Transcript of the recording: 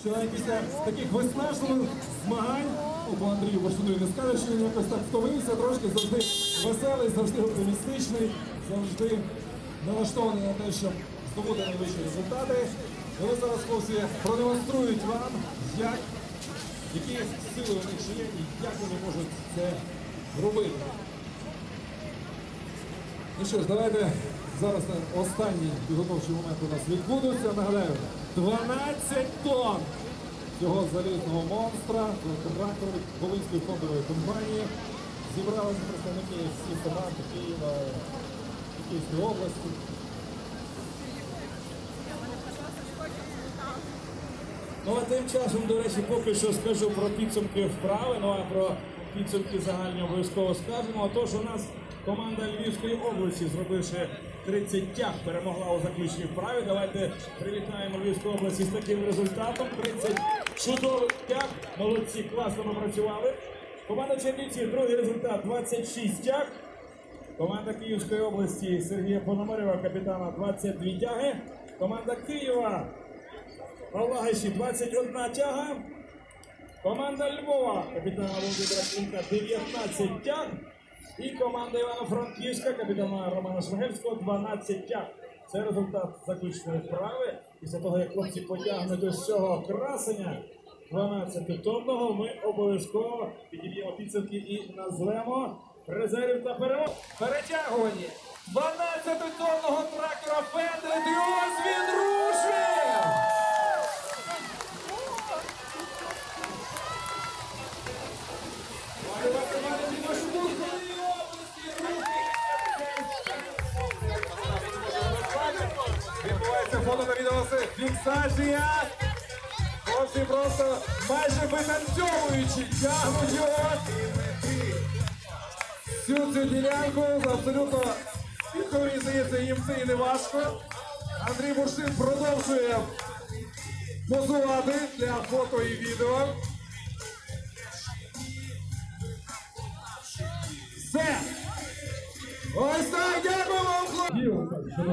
що після таких виснажливих змагань ну, по Андрію Башуну не скаже, що він якось так втомився, трошки завжди веселий, завжди оптимістичний, завжди налаштований на те, щоб здобути найвищі результати. І зараз хлопці продемонструють вам, як, які сили у них є і як вони можуть це робити. Ну що ж, давайте зараз на останній підготовчий момент у нас відбудуться. Нагадаю, 12 тонн цього залізного монстра трактору Волинської фондової компанії. Зібралися представники всіх команд Києва, Київської області. Ну а тим часом, до речі, поки що скажу про підсумки вправи, ну а про підсумки загальні обов'язково скажемо. Отож, у нас команда Львівської області, зробивши 30 тяг, перемогла у заключній вправі. Давайте привітаємо Львівську область із таким результатом. 30 чудових тяг. Молодці, класно ми працювали. Команда Чернівців, другий результат 26 тяг. Команда Київської області Сергія Пономарєва, капітана 22 тяги. Команда Києва Павла Гайші 21 тяга. Команда Львова, капітана Володимира Клінка 19 тяг. І команда Івано-Франківська, капітана Романа Шмигельського 12 тяг. Це результат заключної вправи. Після того, як хлопці потягнуть ось цього красення 12-тонного, ми обов'язково підіб'ємо підсумки і назвемо резервів та перемог. Перетягування 12-тонного Відбувається фото на відео фіксація. Хлопці просто майже витанцьовуючи тягнуть його всю цю ділянку абсолютно мені здається, їм це і не важко. Андрій Буршин продовжує позувати для фото і відео. Все! Ось так, дякую вам, хлопці!